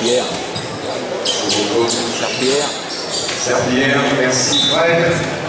Serpillière. Serpillière. Serpillière, merci Fred.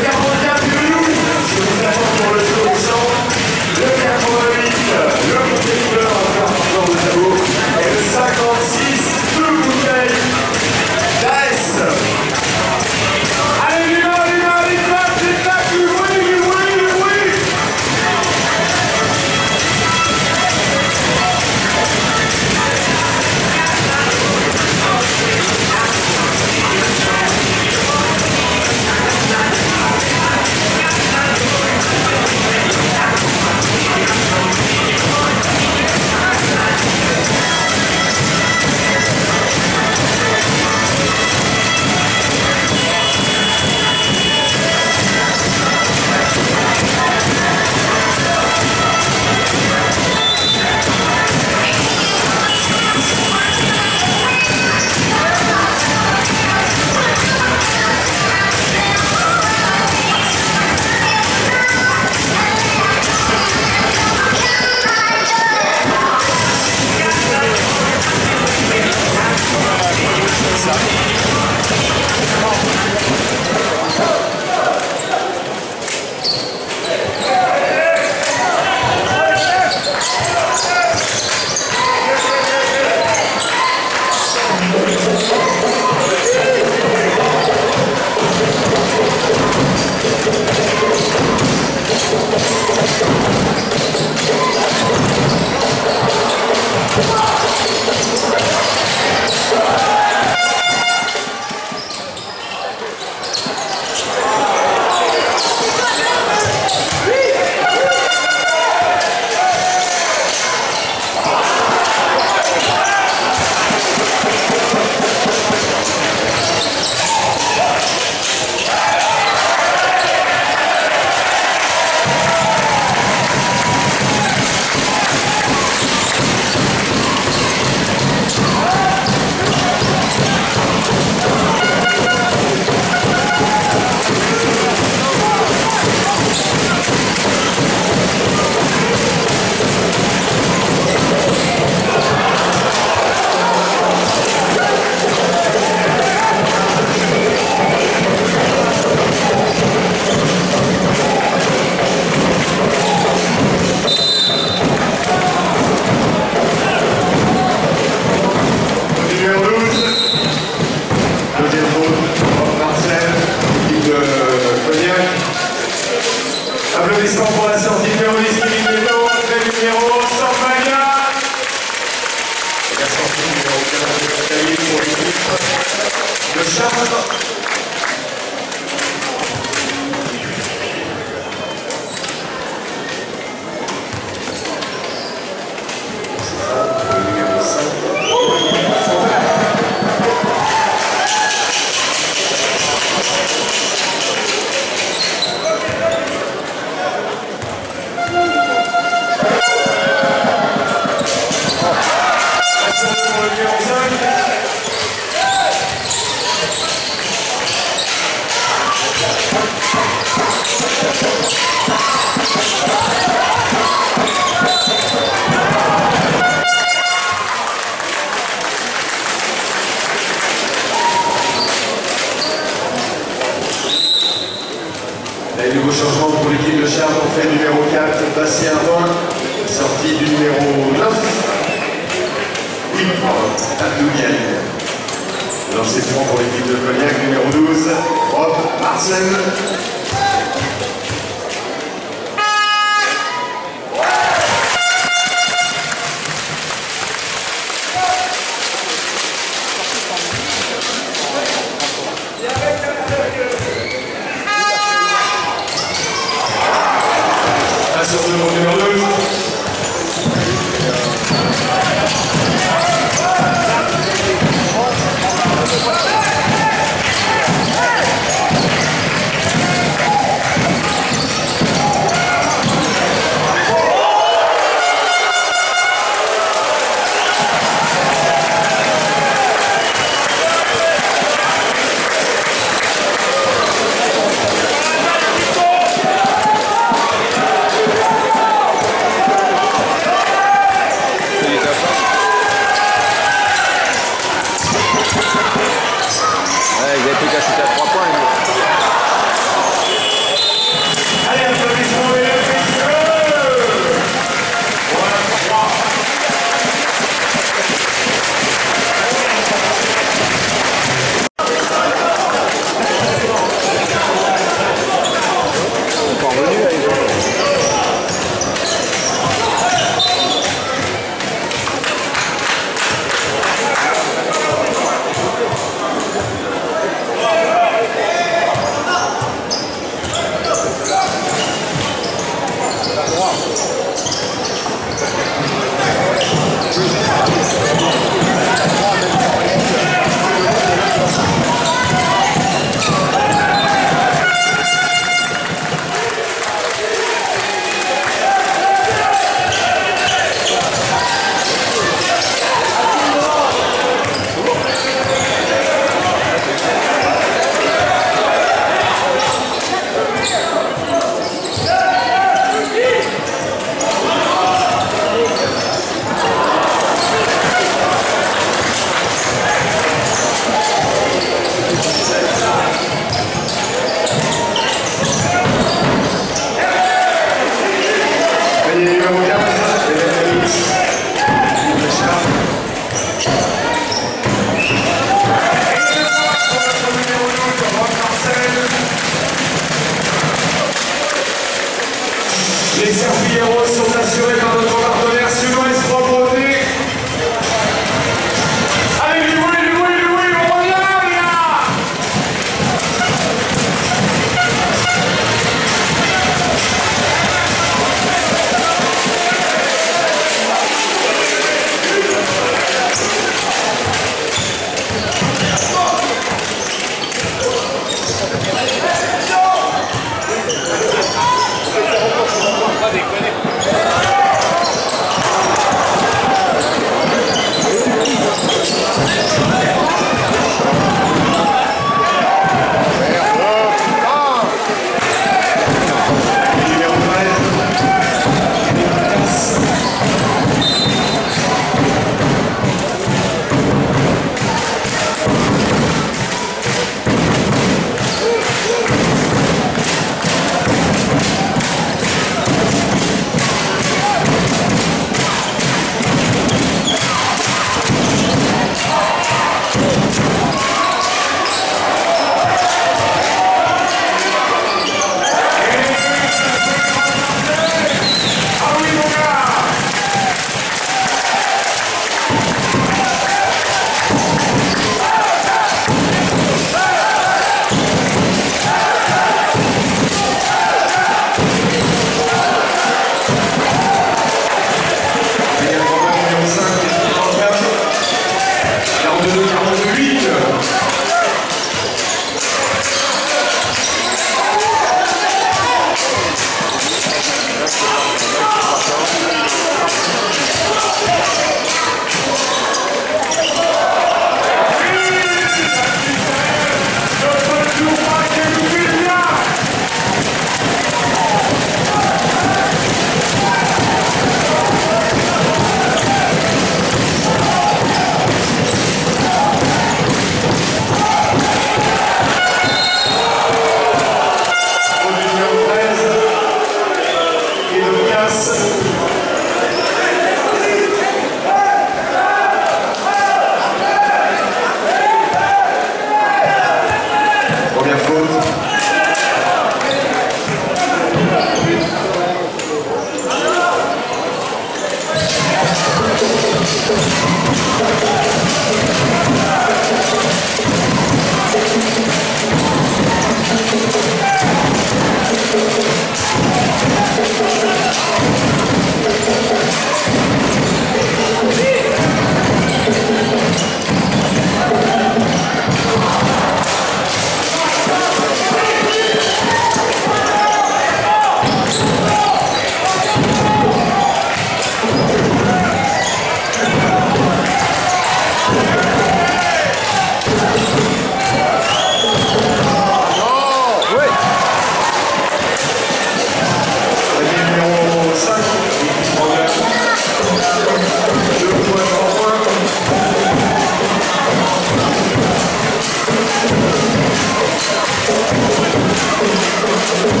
I'm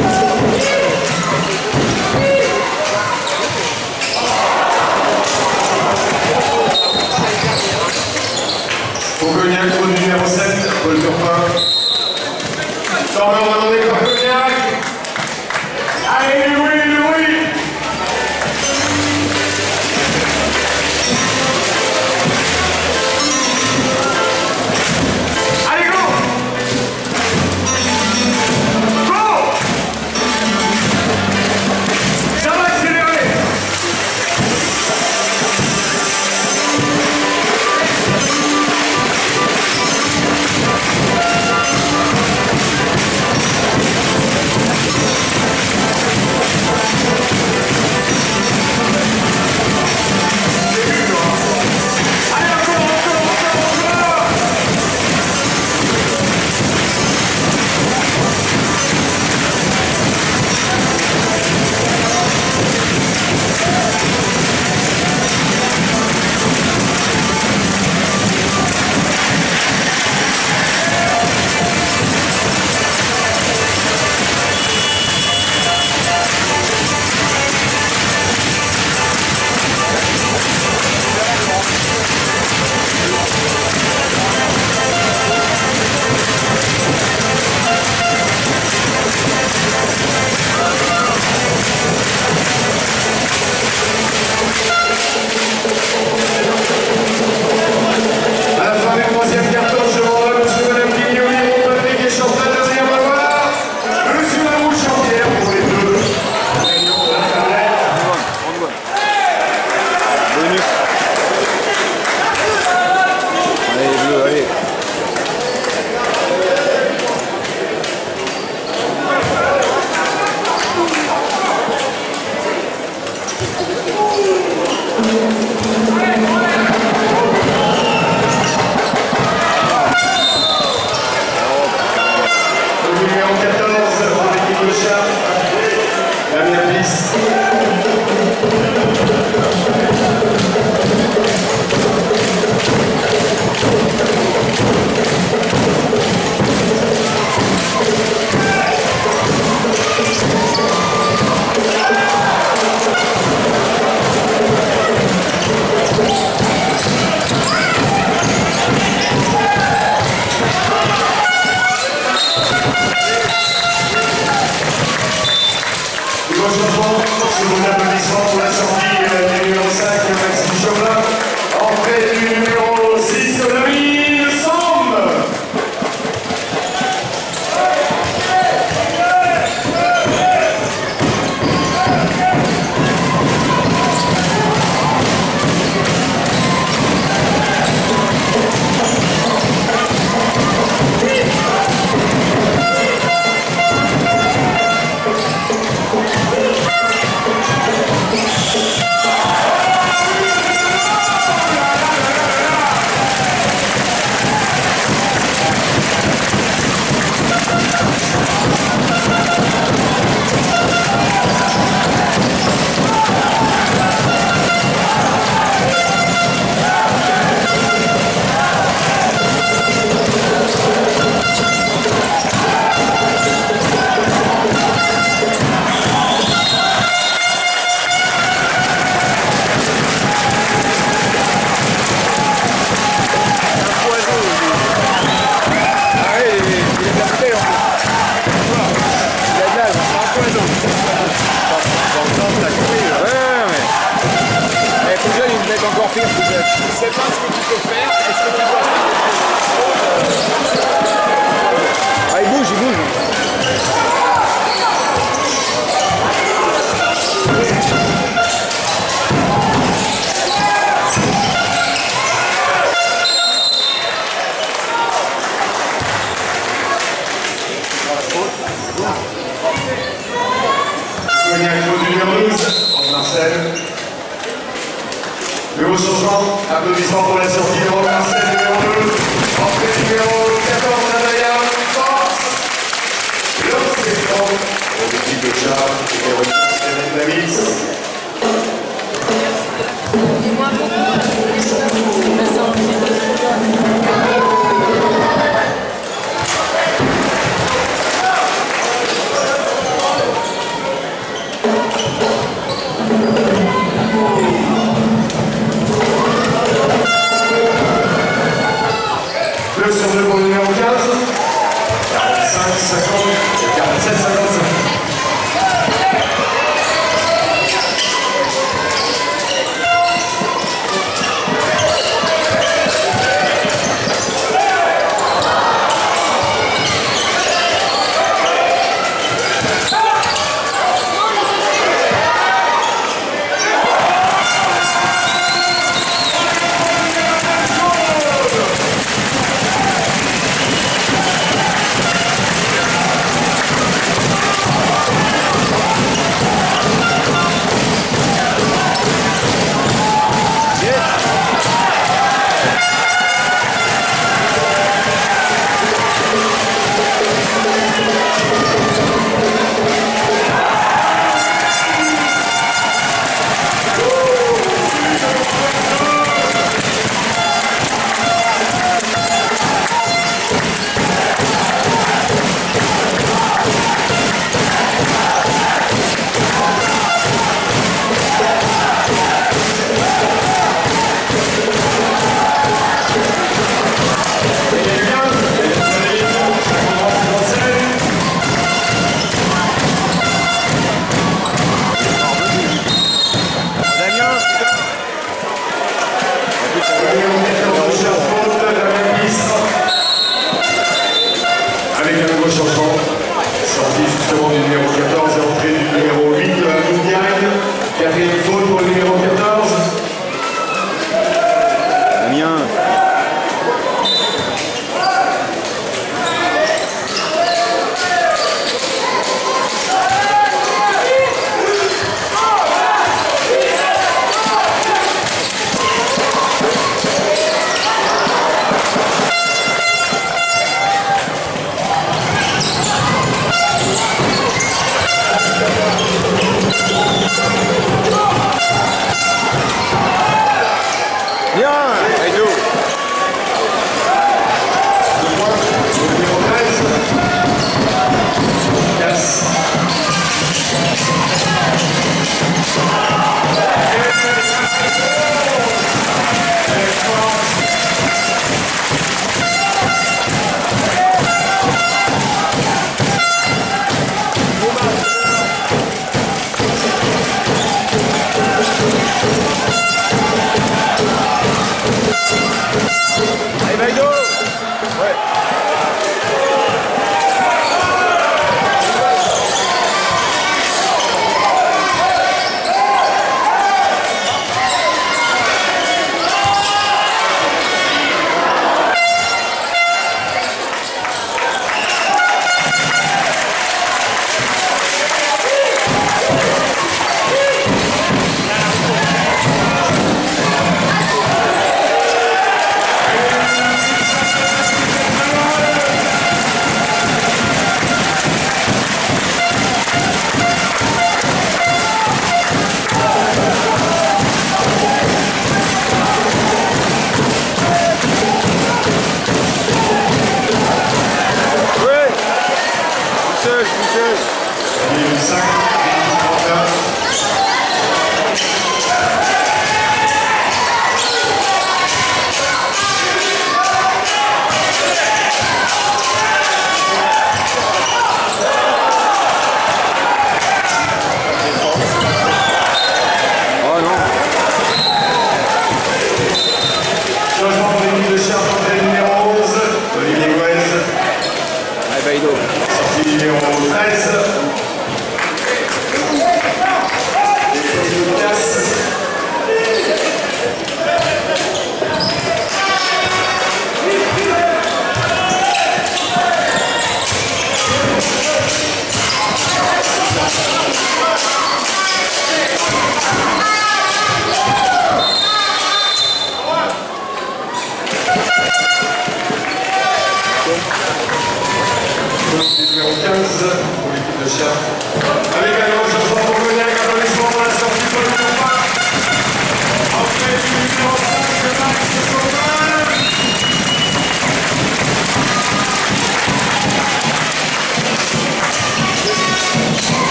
sorry.